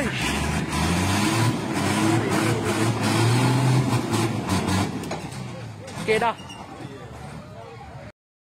哎，给的。